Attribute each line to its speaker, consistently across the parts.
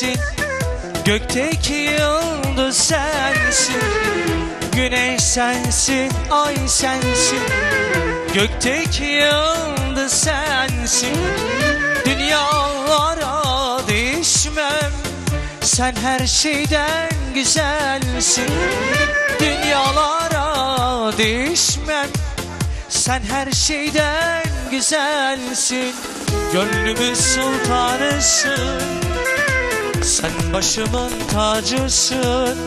Speaker 1: sensin. Gökteki yıldız sensin. Güneş sensin ay sensin. Gökteki yıldız sensin. Dünyalara değişmem Sen her şeyden güzelsin. Dünyalara değişmem Sen her şeyden güzelsin. Gönlümün sultanısın Sen başımın tacısın.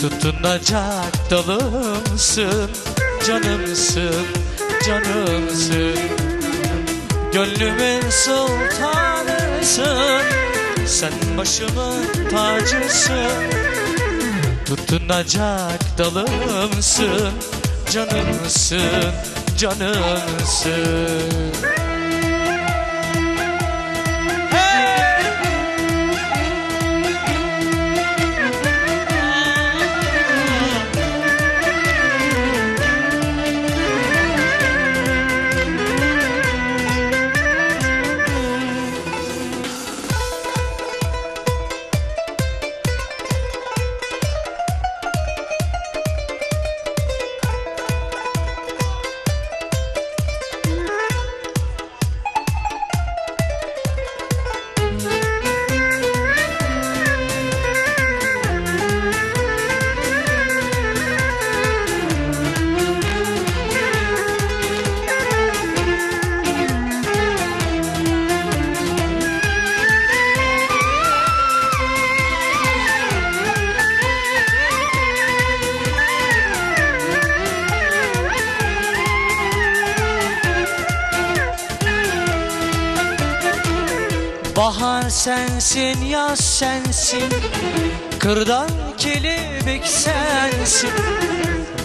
Speaker 1: Tutunacak dalımsın. Canımsın, canımsın. Gönlümün sultanısın. Sen başımın tacısın. Tutunacak dalımsın. Canımsın, canımsın Bahar sensin, yaz sensin. Kırdan kelebek sensin.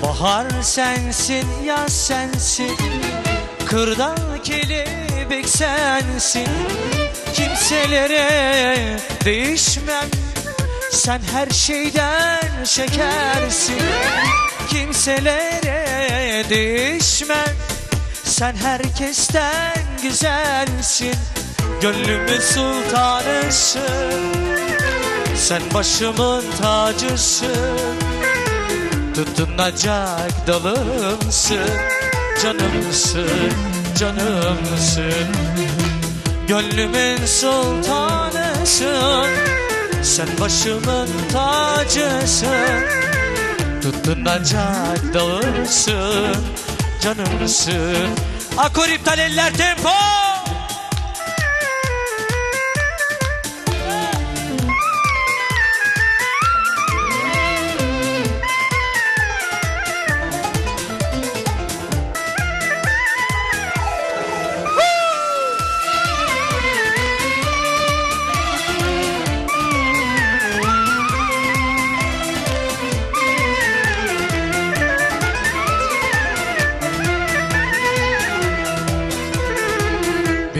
Speaker 1: Bahar sensin, yaz sensin. Kırdan kelebek sensin. Kimselere değişmem. Sen her şeyden şekersin. Kimselere değişmem. Sen herkesten güzelsin Gönlümün sultanısın Sen başımın tacısın Tutunacak dalımsın Canımsın, canımsın. Gönlümün sultanısın Sen başımın tacısın Tutunacak dalımsın Canımsın. Akor iptal eller tempo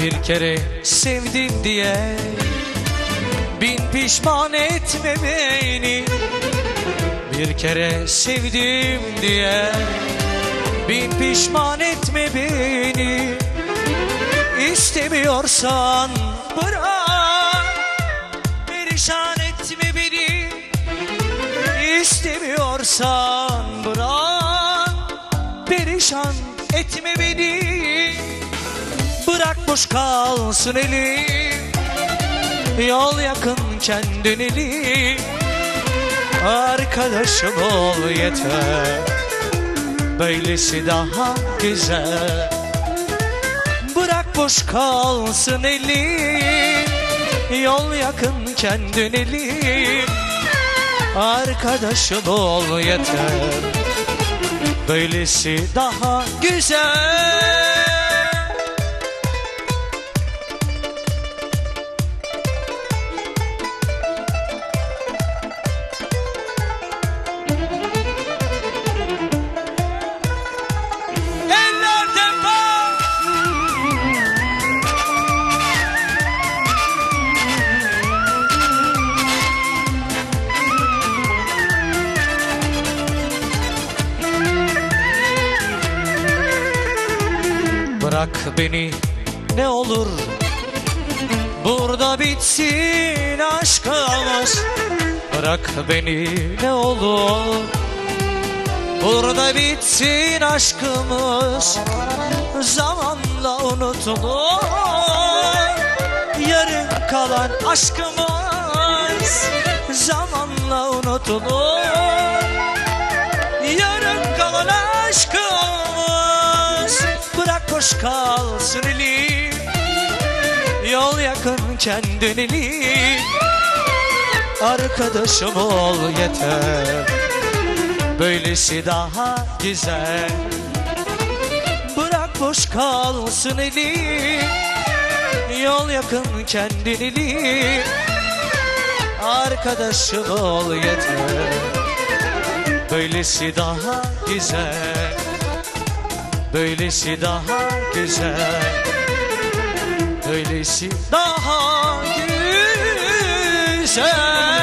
Speaker 1: Bir kere sevdim diye Bin pişman etme beni Bir kere sevdim diye Bin pişman etme beni İstemiyorsan bırak Perişan etme beni İstemiyorsan bırak Perişan etme beni Bırak boş kalsın elim Yol yakınken dönelim Arkadaşım ol yeter. Böylesi daha güzel. Bırak boş kalsın elim Yol yakınken dönelim Arkadaşım ol yeter. Böylesi daha güzel Bırak beni ne olur. Burada bitsin aşkımız Bırak beni ne olur. Burada bitsin aşkımız. Zamanla unutulur. Yarın kalan aşkımız. Zamanla unutulur. Yarın kalan aşkımız boş kalsın elim Yol yakınken dönelim Arkadaşım ol yeter. Böylesi daha güzel. Bırak boş kalsın elim Yol yakınken dönelim Arkadaşım ol yeter. Böylesi daha güzel Böylesi daha güzel. Böylesi daha güzel